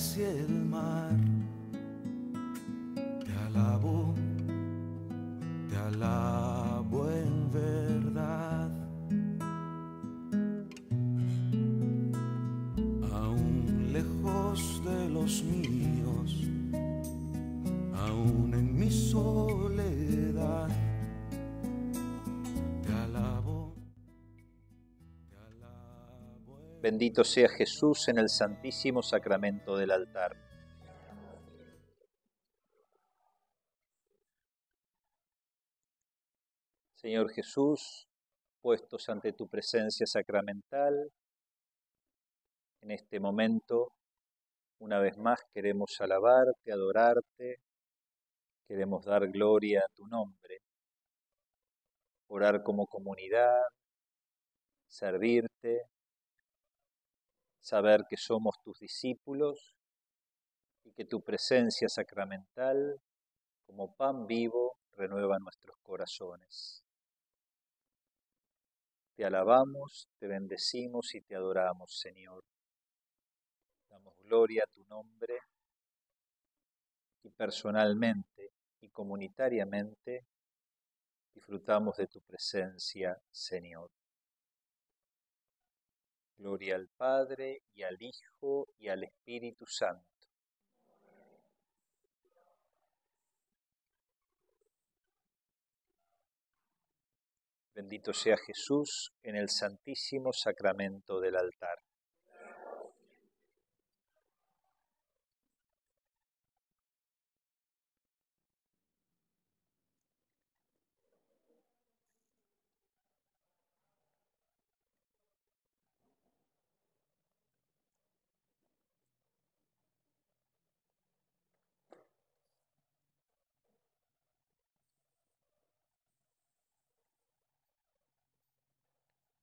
mares y el mar. Bendito sea Jesús en el santísimo sacramento del altar. Señor Jesús, puestos ante tu presencia sacramental, en este momento, una vez más queremos alabarte, adorarte, queremos dar gloria a tu nombre, orar como comunidad, servirte, saber que somos tus discípulos y que tu presencia sacramental, como pan vivo, renueva nuestros corazones. Te alabamos, te bendecimos y te adoramos, Señor. Damos gloria a tu nombre y personalmente y comunitariamente disfrutamos de tu presencia, Señor. Gloria al Padre y al Hijo y al Espíritu Santo. Bendito sea Jesús en el santísimo sacramento del altar.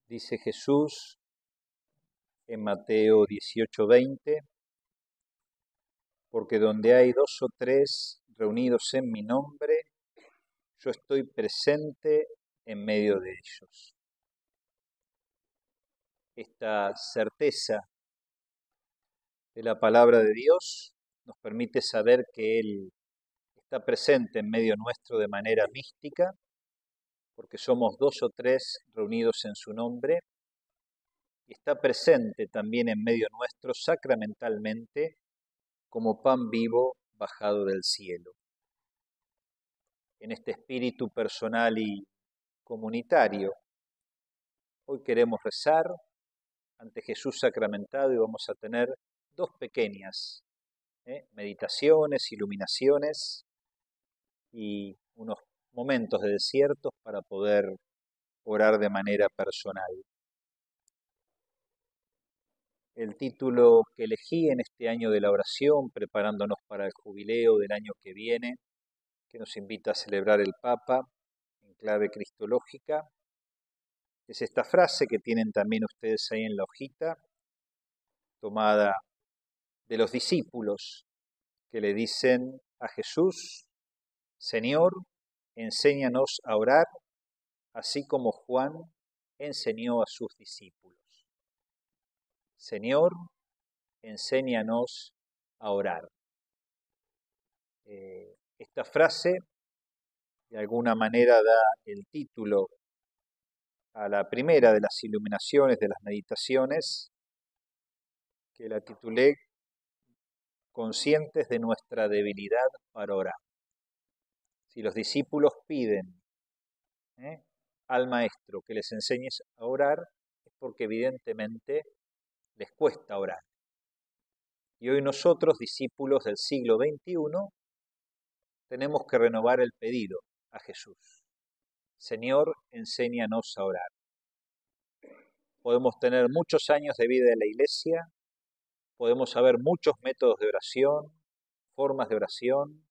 Dice Jesús en Mateo 18:20, porque donde hay dos o tres reunidos en mi nombre, yo estoy presente en medio de ellos. Esta certeza de la palabra de Dios nos permite saber que Él está presente en medio nuestro de manera mística porque somos dos o tres reunidos en su nombre, y está presente también en medio nuestro sacramentalmente como pan vivo bajado del cielo. En este espíritu personal y comunitario, hoy queremos rezar ante Jesús sacramentado y vamos a tener dos pequeñas ¿eh? meditaciones, iluminaciones y unos momentos de desiertos para poder orar de manera personal. El título que elegí en este año de la oración, preparándonos para el jubileo del año que viene, que nos invita a celebrar el Papa en clave cristológica, es esta frase que tienen también ustedes ahí en la hojita, tomada de los discípulos que le dicen a Jesús, Señor, enséñanos a orar, así como Juan enseñó a sus discípulos. Señor, enséñanos a orar. Eh, esta frase de alguna manera da el título a la primera de las iluminaciones de las meditaciones, que la titulé Conscientes de nuestra debilidad para orar. Si los discípulos piden ¿eh? al maestro que les enseñes a orar, es porque evidentemente les cuesta orar. Y hoy nosotros, discípulos del siglo XXI, tenemos que renovar el pedido a Jesús. Señor, enséñanos a orar. Podemos tener muchos años de vida en la iglesia, podemos saber muchos métodos de oración, formas de oración,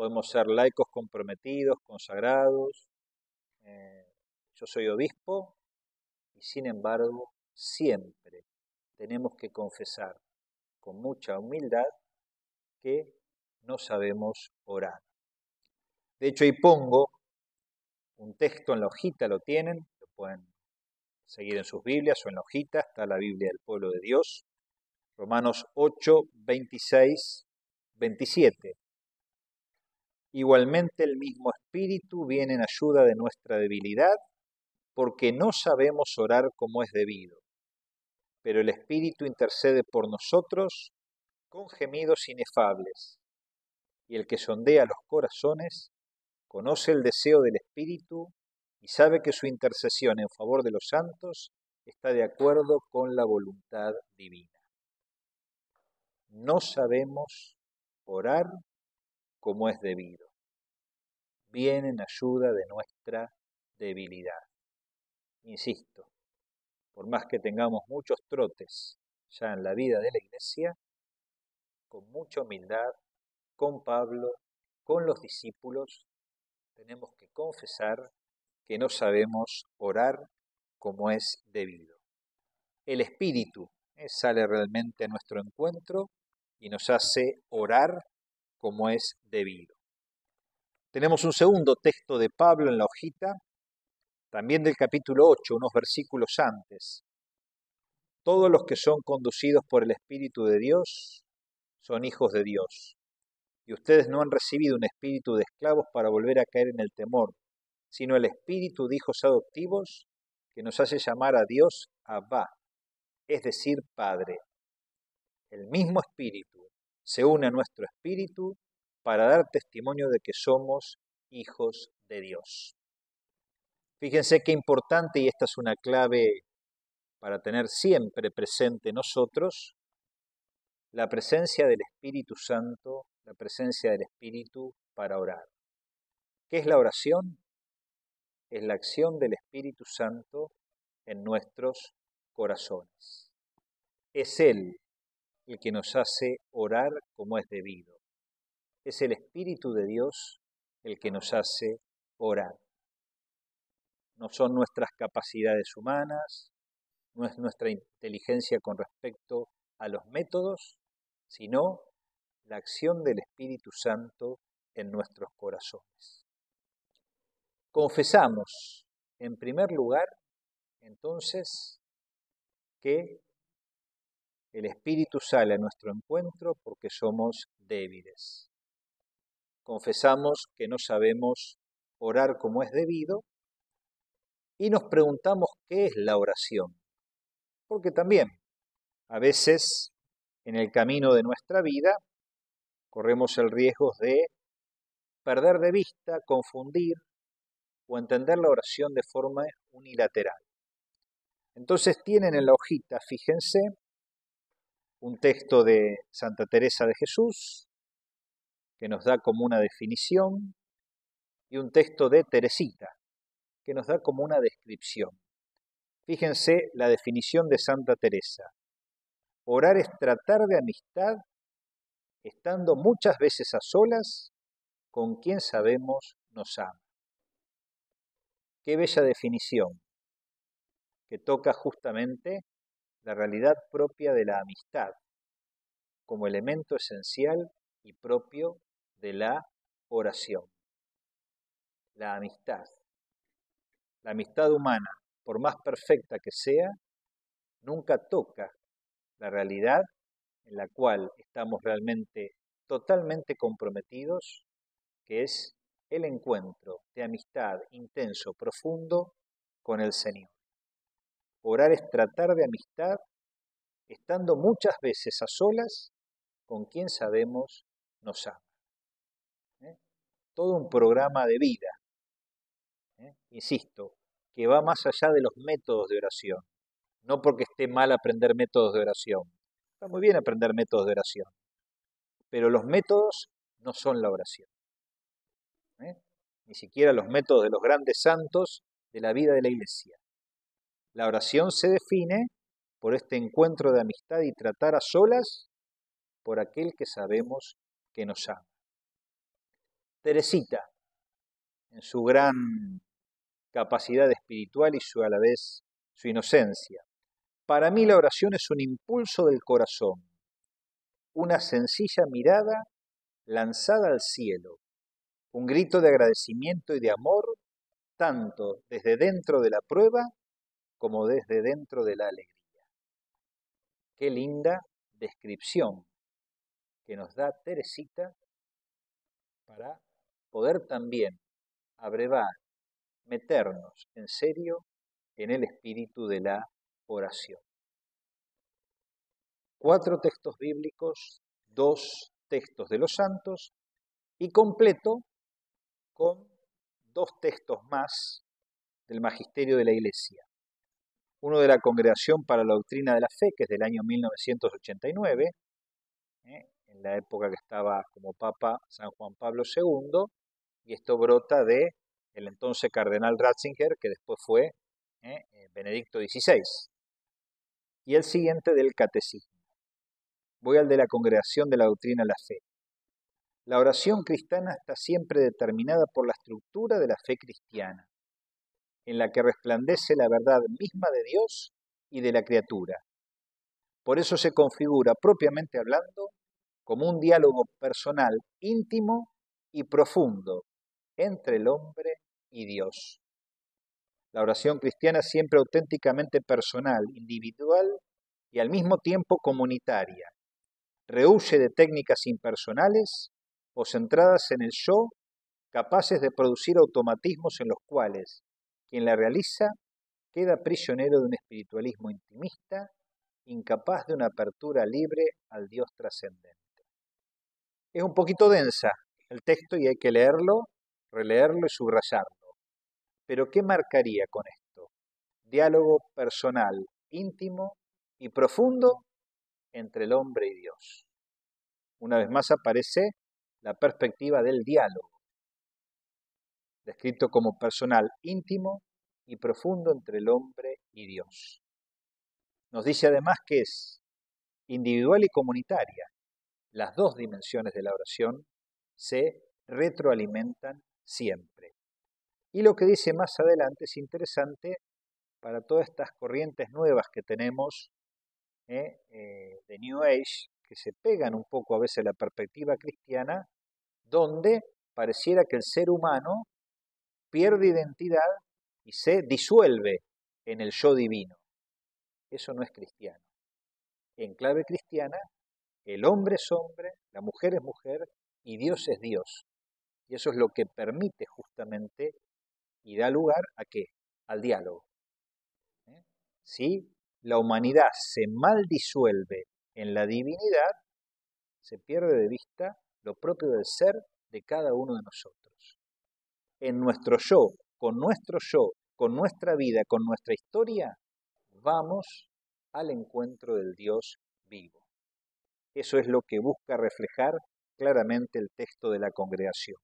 podemos ser laicos comprometidos, consagrados. Eh, yo soy obispo y sin embargo siempre tenemos que confesar con mucha humildad que no sabemos orar. De hecho, ahí pongo un texto en la hojita, lo tienen, lo pueden seguir en sus Biblias o en la hojita, está la Biblia del pueblo de Dios, Romanos 8, 26, 27. Igualmente el mismo Espíritu viene en ayuda de nuestra debilidad, porque no sabemos orar como es debido. Pero el Espíritu intercede por nosotros con gemidos inefables. Y el que sondea los corazones conoce el deseo del Espíritu y sabe que su intercesión en favor de los santos está de acuerdo con la voluntad divina. No sabemos orar como es debido. Viene en ayuda de nuestra debilidad. Insisto, por más que tengamos muchos trotes ya en la vida de la iglesia, con mucha humildad, con Pablo, con los discípulos, tenemos que confesar que no sabemos orar como es debido. El Espíritu eh, sale realmente a nuestro encuentro y nos hace orar como es debido. Tenemos un segundo texto de Pablo en la hojita, también del capítulo 8, unos versículos antes. Todos los que son conducidos por el Espíritu de Dios son hijos de Dios. Y ustedes no han recibido un espíritu de esclavos para volver a caer en el temor, sino el espíritu de hijos adoptivos que nos hace llamar a Dios Abba, es decir, Padre. El mismo espíritu se une a nuestro espíritu para dar testimonio de que somos hijos de Dios. Fíjense qué importante, y esta es una clave para tener siempre presente nosotros, la presencia del Espíritu Santo, la presencia del Espíritu para orar. ¿Qué es la oración? Es la acción del Espíritu Santo en nuestros corazones. Es Él el que nos hace orar como es debido. Es el Espíritu de Dios el que nos hace orar. No son nuestras capacidades humanas, no es nuestra inteligencia con respecto a los métodos, sino la acción del Espíritu Santo en nuestros corazones. Confesamos, en primer lugar, entonces, que el Espíritu sale a nuestro encuentro porque somos débiles. Confesamos que no sabemos orar como es debido y nos preguntamos qué es la oración. Porque también a veces en el camino de nuestra vida, corremos el riesgo de perder de vista, confundir o entender la oración de forma unilateral. Entonces tienen en la hojita, fíjense, un texto de Santa Teresa de Jesús, que nos da como una definición, y un texto de Teresita, que nos da como una descripción. Fíjense la definición de Santa Teresa. Orar es tratar de amistad estando muchas veces a solas con quien sabemos nos ama. Qué bella definición que toca justamente la realidad propia de la amistad como elemento esencial y propio de la oración. La amistad. La amistad humana, por más perfecta que sea, nunca toca la realidad en la cual estamos realmente totalmente comprometidos, que es el encuentro de amistad intenso, profundo con el Señor. Orar es tratar de amistad estando muchas veces a solas con quien sabemos nos ama. ¿Eh? Todo un programa de vida, ¿eh? insisto, que va más allá de los métodos de oración. No porque esté mal aprender métodos de oración. Está muy bien aprender métodos de oración. Pero los métodos no son la oración. ¿eh? Ni siquiera los métodos de los grandes santos de la vida de la iglesia. La oración se define por este encuentro de amistad y tratar a solas por aquel que sabemos que nos ama. Teresita, en su gran capacidad espiritual y su a la vez su inocencia. Para mí la oración es un impulso del corazón, una sencilla mirada lanzada al cielo, un grito de agradecimiento y de amor, tanto desde dentro de la prueba como desde dentro de la alegría. Qué linda descripción que nos da Teresita para poder también abrevar, meternos en serio en el espíritu de la oración. Cuatro textos bíblicos, dos textos de los santos y completo con dos textos más del magisterio de la Iglesia. Uno de la Congregación para la Doctrina de la Fe, que es del año 1989, ¿eh? en la época que estaba como Papa San Juan Pablo II, y esto brota de el entonces cardenal Ratzinger, que después fue ¿eh? Eh, Benedicto XVI. Y el siguiente del Catecismo. Voy al de la Congregación de la Doctrina de la Fe. La oración cristiana está siempre determinada por la estructura de la fe cristiana, en la que resplandece la verdad misma de Dios y de la criatura. Por eso se configura, propiamente hablando, como un diálogo personal, íntimo y profundo entre el hombre y Dios. La oración cristiana es siempre auténticamente personal, individual y al mismo tiempo comunitaria. Rehuye de técnicas impersonales o centradas en el yo, capaces de producir automatismos en los cuales quien la realiza queda prisionero de un espiritualismo intimista, incapaz de una apertura libre al Dios trascendente. Es un poquito densa el texto y hay que leerlo, releerlo y subrayarlo. Pero ¿qué marcaría con esto? Diálogo personal, íntimo y profundo entre el hombre y Dios. Una vez más aparece la perspectiva del diálogo, descrito como personal, íntimo y profundo entre el hombre y Dios. Nos dice además que es individual y comunitaria. Las dos dimensiones de la oración se retroalimentan siempre. Y lo que dice más adelante es interesante para todas estas corrientes nuevas que tenemos ¿eh? Eh, de New Age, que se pegan un poco a veces a la perspectiva cristiana, donde pareciera que el ser humano pierde identidad y se disuelve en el yo divino. Eso no es cristiano. En clave cristiana, el hombre es hombre, la mujer es mujer y Dios es Dios. Y eso es lo que permite justamente y da lugar a qué? Al diálogo. ¿Eh? Si la humanidad se mal disuelve en la divinidad, se pierde de vista lo propio del ser de cada uno de nosotros. En nuestro yo, con nuestro yo, con nuestra vida, con nuestra historia, vamos al encuentro del Dios vivo. Eso es lo que busca reflejar claramente el texto de la congregación.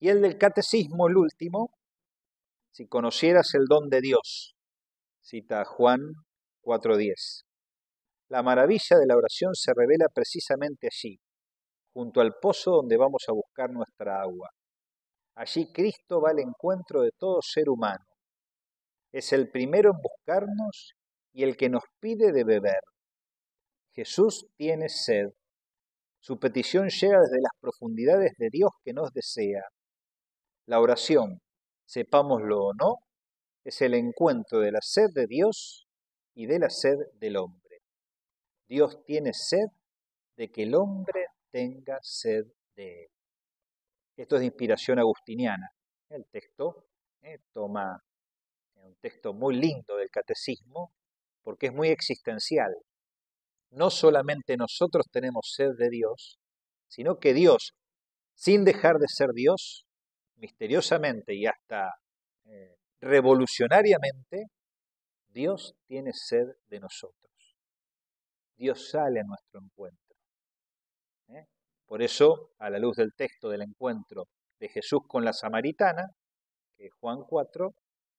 Y el del catecismo, el último, si conocieras el don de Dios, cita Juan 4.10. La maravilla de la oración se revela precisamente allí, junto al pozo donde vamos a buscar nuestra agua. Allí Cristo va al encuentro de todo ser humano. Es el primero en buscarnos y el que nos pide de beber. Jesús tiene sed. Su petición llega desde las profundidades de Dios que nos desea. La oración, sepámoslo o no, es el encuentro de la sed de Dios y de la sed del hombre. Dios tiene sed de que el hombre tenga sed de él. Esto es de inspiración agustiniana. El texto eh, toma un texto muy lindo del catecismo porque es muy existencial. No solamente nosotros tenemos sed de Dios, sino que Dios, sin dejar de ser Dios, misteriosamente y hasta eh, revolucionariamente, Dios tiene sed de nosotros. Dios sale a nuestro encuentro. Por eso, a la luz del texto del encuentro de Jesús con la samaritana, que es Juan 4,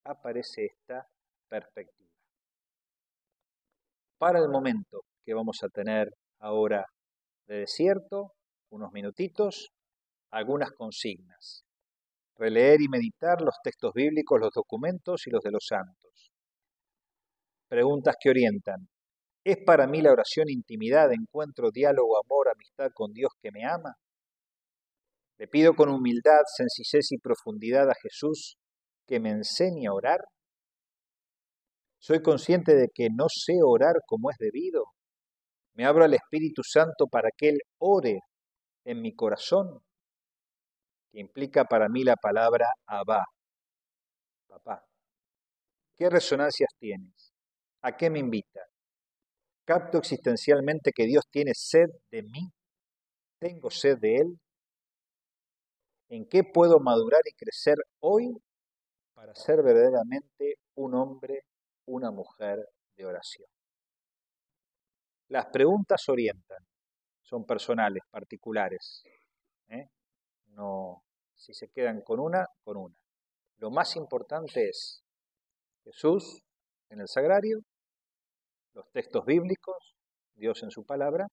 aparece esta perspectiva. Para el momento que vamos a tener ahora de desierto, unos minutitos, algunas consignas. Releer y meditar los textos bíblicos, los documentos y los de los santos. Preguntas que orientan. ¿Es para mí la oración intimidad, encuentro, diálogo, amor, amistad con Dios que me ama? Le pido con humildad, sencillez y profundidad a Jesús que me enseñe a orar. Soy consciente de que no sé orar como es debido. Me abro al Espíritu Santo para que Él ore en mi corazón, que implica para mí la palabra Abba, papá. ¿Qué resonancias tienes? ¿A qué me invita? ¿Capto existencialmente que Dios tiene sed de mí? ¿Tengo sed de Él? ¿En qué puedo madurar y crecer hoy para ser verdaderamente un hombre, una mujer de oración? Las preguntas orientan, son personales, particulares. ¿eh? No, si se quedan con una, con una. Lo más importante es Jesús en el sagrario, los textos bíblicos, Dios en su palabra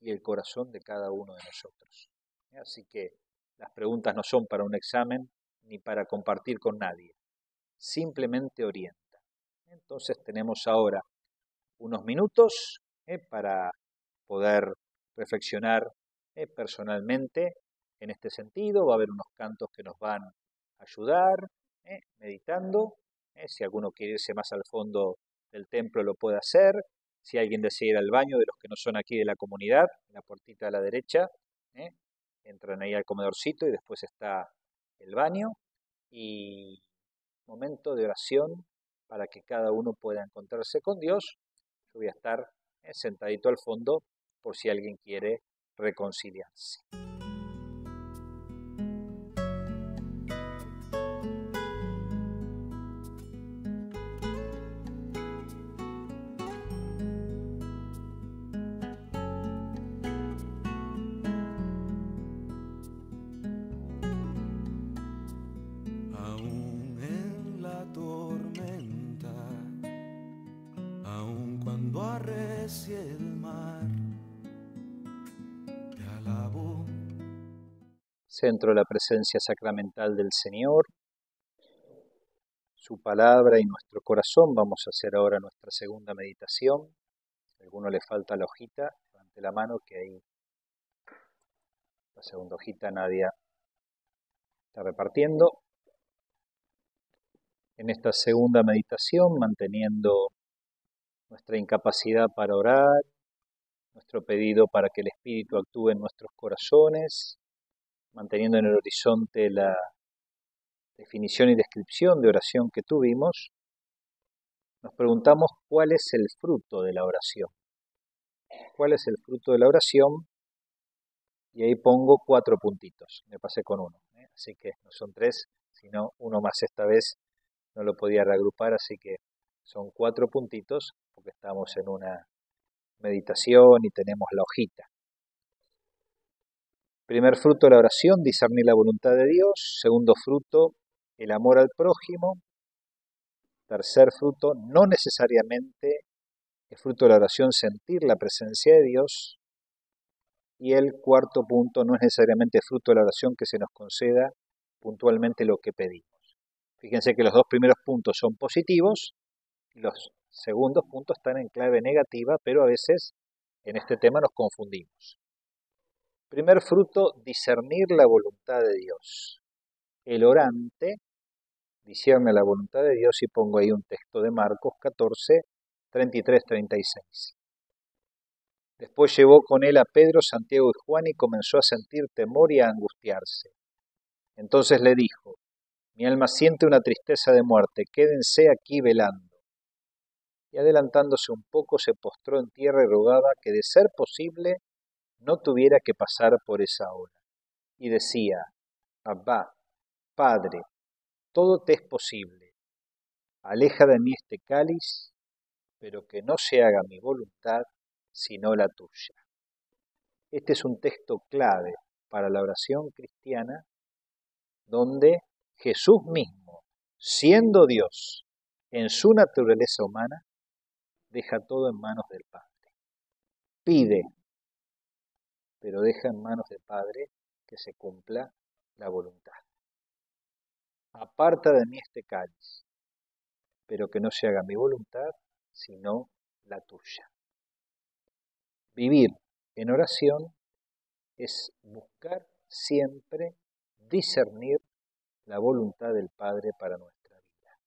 y el corazón de cada uno de nosotros. Así que las preguntas no son para un examen ni para compartir con nadie, simplemente orientan. Entonces tenemos ahora unos minutos ¿eh? para poder reflexionar ¿eh? personalmente en este sentido. Va a haber unos cantos que nos van a ayudar, ¿eh? meditando. Si alguno quiere irse más al fondo del templo lo puede hacer. Si alguien desea ir al baño de los que no son aquí de la comunidad, la puertita a la derecha, entran ahí al comedorcito y después está el baño. Y momento de oración para que cada uno pueda encontrarse con Dios. Yo voy a estar sentadito al fondo por si alguien quiere reconciliarse. Centro de la presencia sacramental del Señor, su palabra y nuestro corazón. Vamos a hacer ahora nuestra segunda meditación. a alguno le falta la hojita, levante la mano que ahí la segunda hojita Nadia está repartiendo. En esta segunda meditación, manteniendo nuestra incapacidad para orar, nuestro pedido para que el Espíritu actúe en nuestros corazones, manteniendo en el horizonte la definición y descripción de oración que tuvimos, nos preguntamos cuál es el fruto de la oración. ¿Cuál es el fruto de la oración? Y ahí pongo cuatro puntitos. Me pasé con uno. ¿eh? Así que no son tres, sino uno más esta vez. No lo podía reagrupar, así que son cuatro puntitos porque estamos en una meditación y tenemos la hojita. Primer fruto de la oración, discernir la voluntad de Dios. Segundo fruto, el amor al prójimo. Tercer fruto, no necesariamente el fruto de la oración, sentir la presencia de Dios. Y el cuarto punto, no es necesariamente fruto de la oración que se nos conceda puntualmente lo que pedimos. Fíjense que los dos primeros puntos son positivos y los segundos puntos están en clave negativa, pero a veces en este tema nos confundimos. Primer fruto, discernir la voluntad de Dios. El orante discierne la voluntad de Dios y pongo ahí un texto de Marcos 14, 33, 36. Después llevó con él a Pedro, Santiago y Juan y comenzó a sentir temor y a angustiarse. Entonces le dijo, mi alma siente una tristeza de muerte, quédense aquí velando. Y adelantándose un poco se postró en tierra y rogaba que de ser posible no tuviera que pasar por esa hora. Y decía, Abba, Padre, todo te es posible. Aleja de mí este cáliz, pero que no se haga mi voluntad, sino la tuya. Este es un texto clave para la oración cristiana, donde Jesús mismo, siendo Dios en su naturaleza humana, deja todo en manos del Padre. Pide pero deja en manos del Padre que se cumpla la voluntad. Aparta de mí este cáliz, pero que no se haga mi voluntad, sino la tuya. Vivir en oración es buscar siempre discernir la voluntad del Padre para nuestra vida.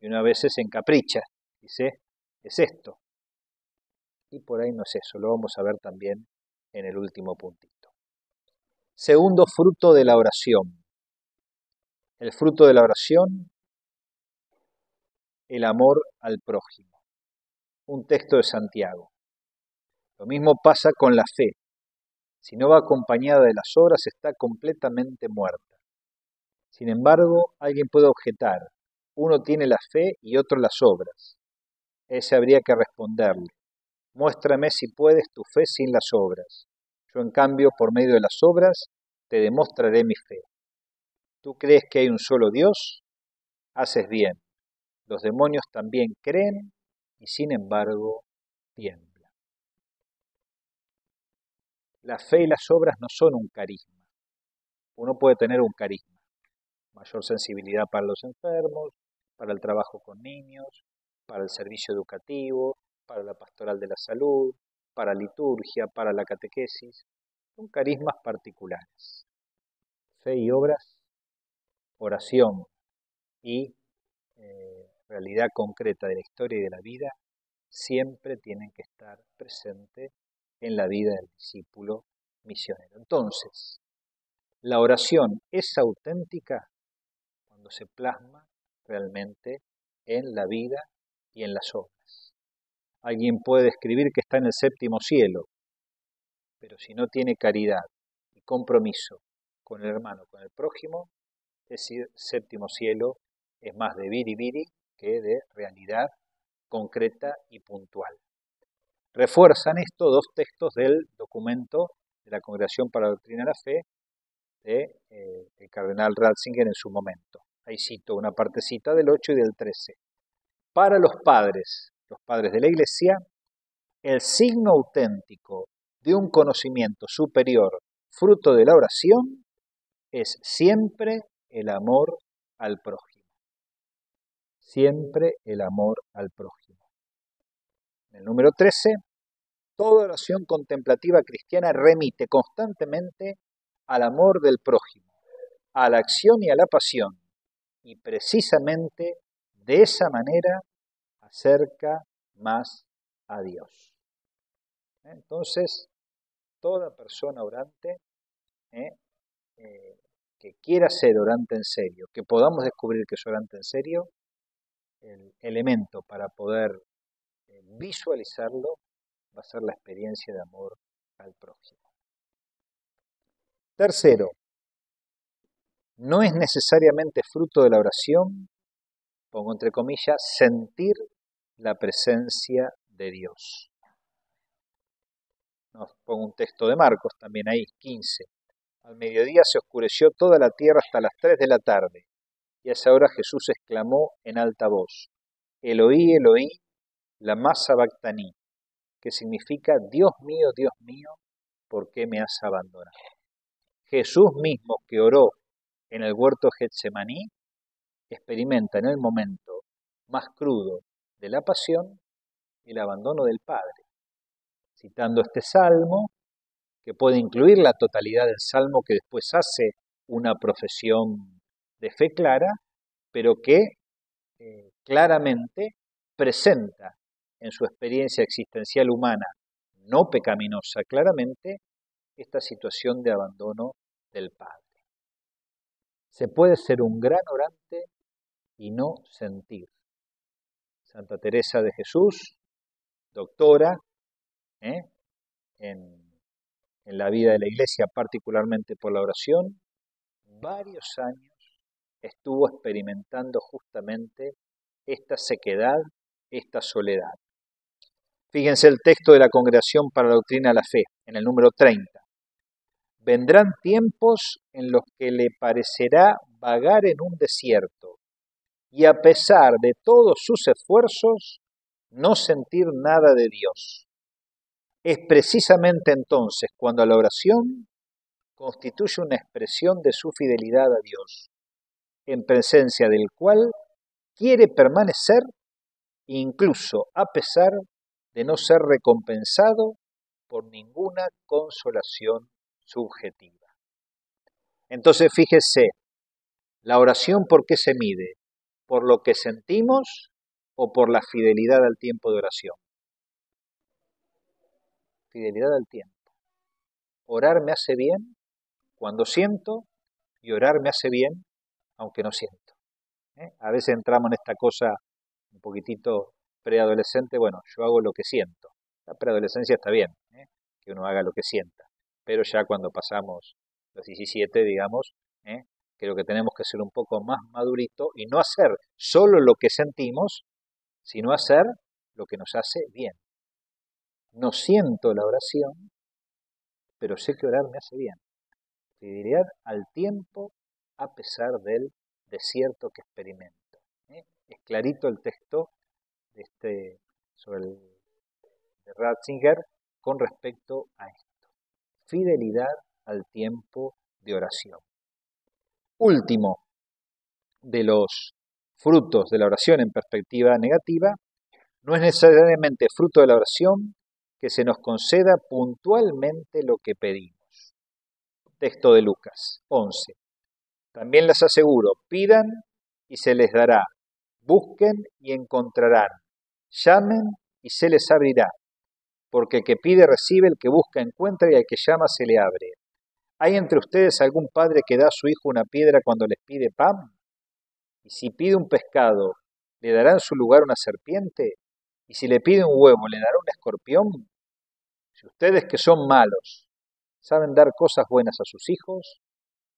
Y una vez se encapricha, dice, es esto. Y por ahí no es eso, lo vamos a ver también en el último puntito. Segundo fruto de la oración. El fruto de la oración, el amor al prójimo. Un texto de Santiago. Lo mismo pasa con la fe. Si no va acompañada de las obras, está completamente muerta. Sin embargo, alguien puede objetar, uno tiene la fe y otro las obras. Ese habría que responderle, muéstrame si puedes tu fe sin las obras. En cambio, por medio de las obras, te demostraré mi fe. ¿Tú crees que hay un solo Dios? Haces bien. Los demonios también creen y sin embargo tiemblan. La fe y las obras no son un carisma. Uno puede tener un carisma mayor sensibilidad para los enfermos, para el trabajo con niños, para el servicio educativo, para la pastoral de la salud, para liturgia, para la catequesis. Son carismas particulares. Fe y obras, oración y eh, realidad concreta de la historia y de la vida siempre tienen que estar presentes en la vida del discípulo misionero. Entonces, la oración es auténtica se plasma realmente en la vida y en las obras. Alguien puede escribir que está en el séptimo cielo, pero si no tiene caridad y compromiso con el hermano, con el prójimo, ese séptimo cielo es más de viri que de realidad concreta y puntual. Refuerzan esto dos textos del documento de la Congregación para la Doctrina de la Fe de eh, cardenal Ratzinger en su momento. Ahí cito una partecita del 8 y del 13. Para los padres, los padres de la Iglesia, el signo auténtico de un conocimiento superior fruto de la oración es siempre el amor al prójimo. Siempre el amor al prójimo. En el número 13, toda oración contemplativa cristiana remite constantemente al amor del prójimo, a la acción y a la pasión, y precisamente de esa manera acerca más a Dios. Entonces, toda persona orante ¿eh? Eh, que quiera ser orante en serio, que podamos descubrir que es orante en serio, el elemento para poder eh, visualizarlo va a ser la experiencia de amor al prójimo. Tercero, no es necesariamente fruto de la oración, pongo entre comillas, sentir la presencia de Dios. Nos pongo un texto de Marcos también ahí, 15. Al mediodía se oscureció toda la tierra hasta las 3 de la tarde, y a esa hora Jesús exclamó en alta voz, Eloí, Eloí, la masa bactaní, que significa Dios mío, Dios mío, ¿por qué me has abandonado? Jesús mismo que oró en el huerto Getsemaní, experimenta en el momento más crudo de la pasión el abandono del Padre. Citando este salmo, que puede incluir la totalidad del salmo que después hace una profesión de fe clara, pero que eh, claramente presenta en su experiencia existencial humana no pecaminosa claramente esta situación de abandono del Padre. Se puede ser un gran orante y no sentir. Santa Teresa de Jesús, doctora ¿eh? en, en la vida de la iglesia, particularmente por la oración, varios años estuvo experimentando justamente esta sequedad, esta soledad. Fíjense el texto de la Congregación para la Doctrina de la Fe, en el número 30. Vendrán tiempos en los que le parecerá vagar en un desierto y a pesar de todos sus esfuerzos, no sentir nada de Dios. Es precisamente entonces cuando la oración constituye una expresión de su fidelidad a Dios, en presencia del cual quiere permanecer incluso a pesar de no ser recompensado por ninguna consolación subjetiva. Entonces, fíjese, la oración ¿por qué se mide? ¿Por lo que sentimos o por la fidelidad al tiempo de oración? fidelidad al tiempo. Orar me hace bien cuando siento y orar me hace bien aunque no siento. ¿eh? A veces entramos en esta cosa un poquitito preadolescente, bueno, yo hago lo que siento. La preadolescencia está bien, ¿eh? que uno haga lo que sienta, pero ya cuando pasamos los 17, digamos, ¿eh? Creo que tenemos que ser un poco más madurito y no hacer solo lo que sentimos, sino hacer lo que nos hace bien. No siento la oración, pero sé que orar me hace bien. Fidelidad al tiempo a pesar del desierto que experimento. ¿eh? Es clarito el texto de este, sobre de Ratzinger con respecto a esto. Fidelidad al tiempo de oración. Último de los frutos de la oración en perspectiva negativa, no es necesariamente fruto de la oración que se nos conceda puntualmente lo que pedimos. Texto de Lucas 11. También les aseguro, pidan y se les dará, busquen y encontrarán, llamen y se les abrirá, porque el que pide recibe, el que busca encuentra y al que llama se le abre. ¿Hay entre ustedes algún padre que da a su hijo una piedra cuando les pide pan? Y si pide un pescado, ¿le dará en su lugar una serpiente? Y si le pide un huevo, ¿le dará un escorpión? Si ustedes que son malos saben dar cosas buenas a sus hijos,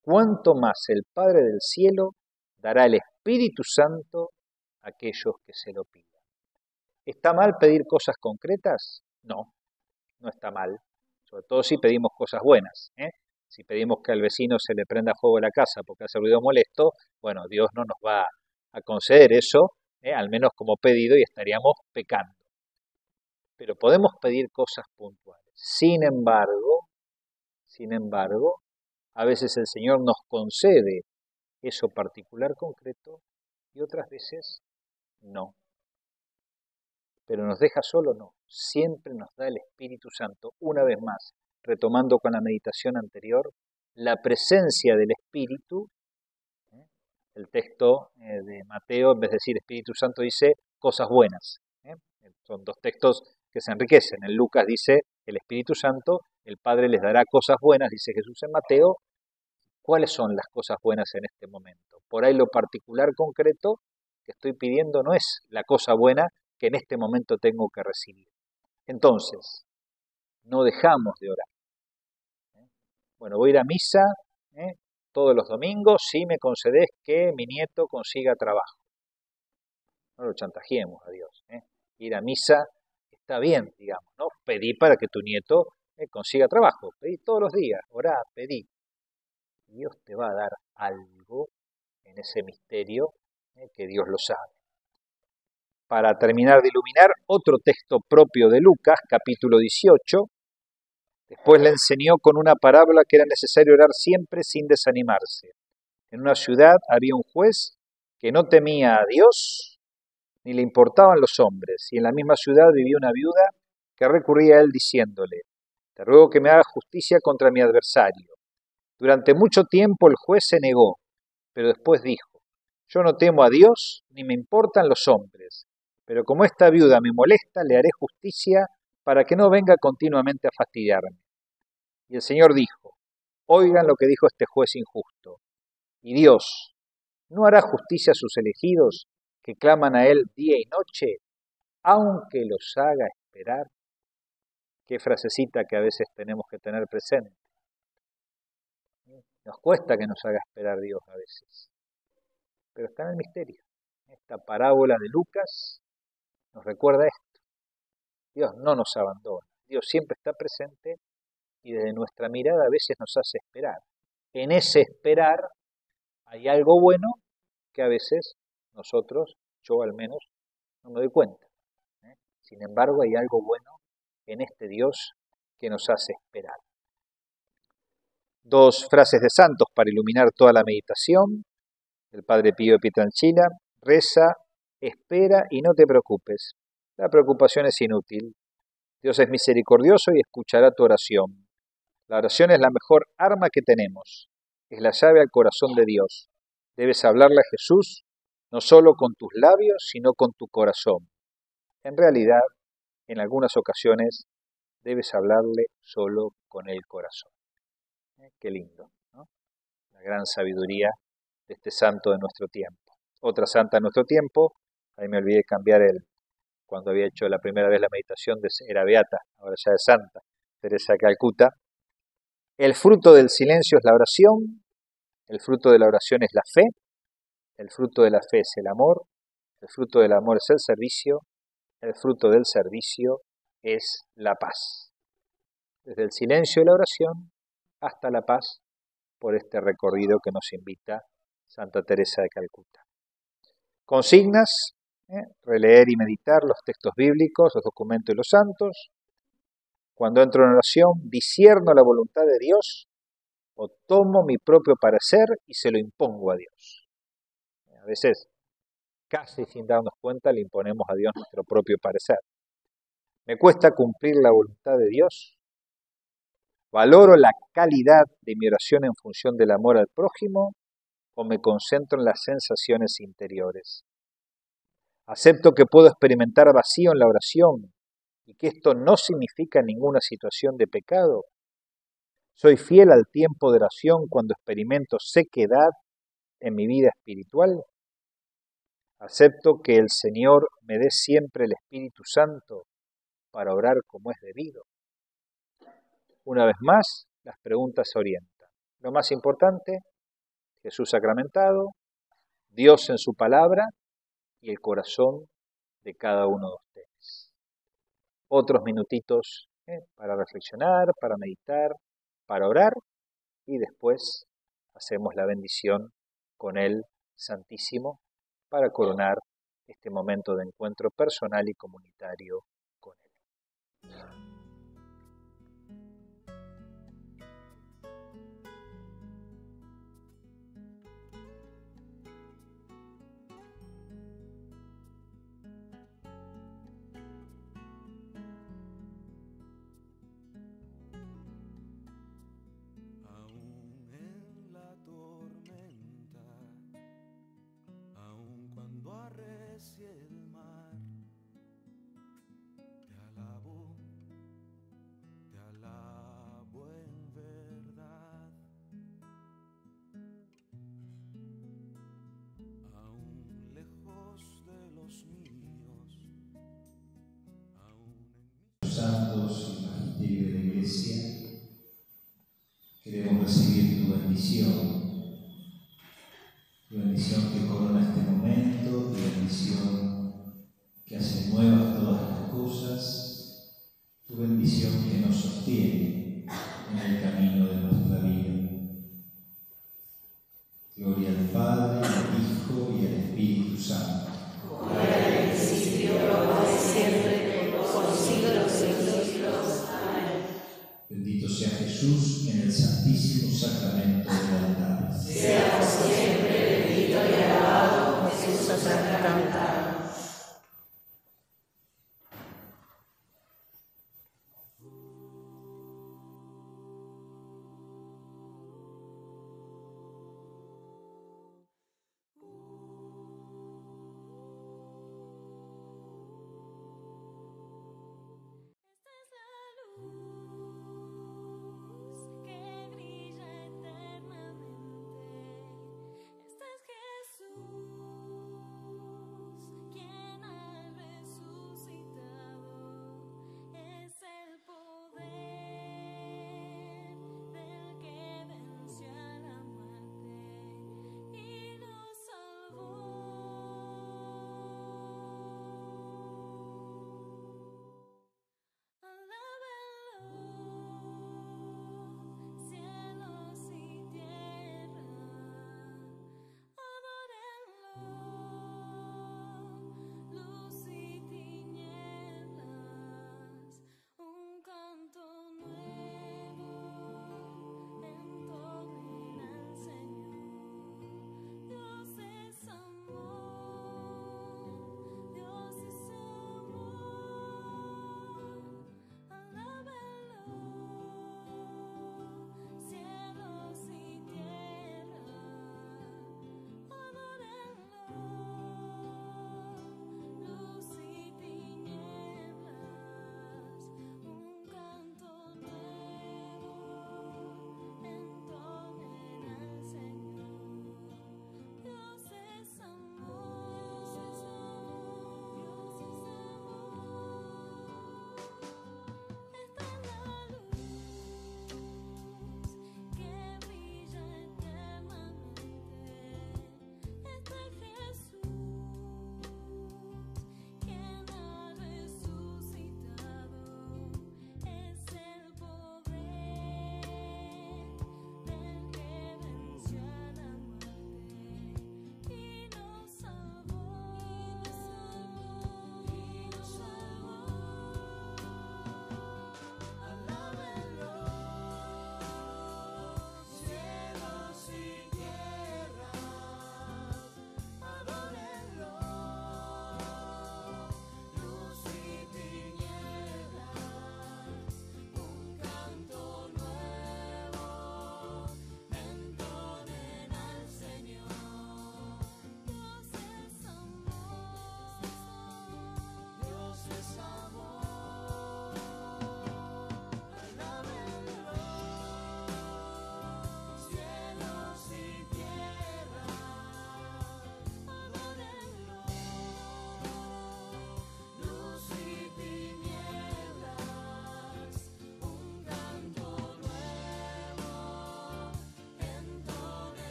cuánto más el Padre del cielo dará el Espíritu Santo a aquellos que se lo pidan. ¿Está mal pedir cosas concretas? No, no está mal. Sobre todo si pedimos cosas buenas. ¿eh? Si pedimos que al vecino se le prenda fuego la casa porque hace ruido molesto, bueno, Dios no nos va a conceder eso, ¿eh? al menos como pedido, y estaríamos pecando. Pero podemos pedir cosas puntuales. Sin embargo, sin embargo, a veces el Señor nos concede eso particular concreto y otras veces no. Pero nos deja solo, no. Siempre nos da el Espíritu Santo. Una vez más, retomando con la meditación anterior, la presencia del Espíritu, ¿eh? el texto eh, de Mateo, en vez de decir Espíritu Santo, dice cosas buenas. ¿eh? Son dos textos que se enriquecen. En Lucas dice el Espíritu Santo, el Padre les dará cosas buenas, dice Jesús en Mateo. ¿Cuáles son las cosas buenas en este momento? Por ahí lo particular concreto que estoy pidiendo no es la cosa buena que en este momento tengo que recibir. Entonces, no dejamos de orar. Bueno, voy a ir a misa ¿eh? todos los domingos si me concedes que mi nieto consiga trabajo. No lo chantajeemos a Dios. ¿eh? Ir a misa está bien, digamos, ¿no? Pedí para que tu nieto eh, consiga trabajo, pedí todos los días, orá, pedí. Dios te va a dar algo en ese misterio que Dios lo sabe. Para terminar de iluminar, otro texto propio de Lucas, capítulo 18. Después le enseñó con una parábola que era necesario orar siempre sin desanimarse. En una ciudad había un juez que no temía a Dios ni le importaban los hombres, y en la misma ciudad vivía una viuda que recurría a él diciéndole, Te ruego que me hagas justicia contra mi adversario. Durante mucho tiempo el juez se negó, pero después dijo, Yo no temo a Dios, ni me importan los hombres, pero como esta viuda me molesta, le haré justicia para que no venga continuamente a fastidiarme. Y el Señor dijo, Oigan lo que dijo este juez injusto. Y Dios, ¿no hará justicia a sus elegidos que claman a Él día y noche, aunque los haga esperar. Qué frasecita que a veces tenemos que tener presente. Nos cuesta que nos haga esperar Dios a veces, pero está en el misterio. Esta parábola de Lucas nos recuerda esto. Dios no nos abandona, Dios siempre está presente y desde nuestra mirada a veces nos hace esperar. En ese esperar hay algo bueno que a veces nosotros, yo al menos, no me doy cuenta. ¿eh? Sin embargo, hay algo bueno en este Dios que nos hace esperar. Dos frases de santos para iluminar toda la meditación. El Padre Pío de Pietranchina reza, espera y no te preocupes. La preocupación es inútil. Dios es misericordioso y escuchará tu oración. La oración es la mejor arma que tenemos. Es la llave al corazón de Dios. Debes hablarle a Jesús no solo con tus labios, sino con tu corazón. En realidad, en algunas ocasiones, debes hablarle solo con el corazón. Eh, qué lindo, ¿no? La gran sabiduría de este santo de nuestro tiempo. Otra santa de nuestro tiempo, ahí me olvidé cambiar el, cuando había hecho la primera vez la meditación, de, era beata, ahora ya es santa, Teresa de Calcuta. El fruto del silencio es la oración, el fruto de la oración es la fe, el fruto de la fe es el amor, el fruto del amor es el servicio, el fruto del servicio es la paz. Desde el silencio y la oración hasta la paz por este recorrido que nos invita Santa Teresa de Calcuta. Consignas, ¿eh? releer y meditar los textos bíblicos, los documentos de los santos. Cuando entro en oración, disierno la voluntad de Dios o tomo mi propio parecer y se lo impongo a Dios. A veces, casi sin darnos cuenta, le imponemos a Dios nuestro propio parecer. Me cuesta cumplir la voluntad de Dios. Valoro la calidad de mi oración en función del amor al prójimo o me concentro en las sensaciones interiores. Acepto que puedo experimentar vacío en la oración y que esto no significa ninguna situación de pecado. Soy fiel al tiempo de oración cuando experimento sequedad en mi vida espiritual. Acepto que el Señor me dé siempre el Espíritu Santo para orar como es debido. Una vez más, las preguntas se orientan. Lo más importante, Jesús sacramentado, Dios en su palabra y el corazón de cada uno de ustedes. Otros minutitos ¿eh? para reflexionar, para meditar, para orar y después hacemos la bendición con el Santísimo para coronar este momento de encuentro personal y comunitario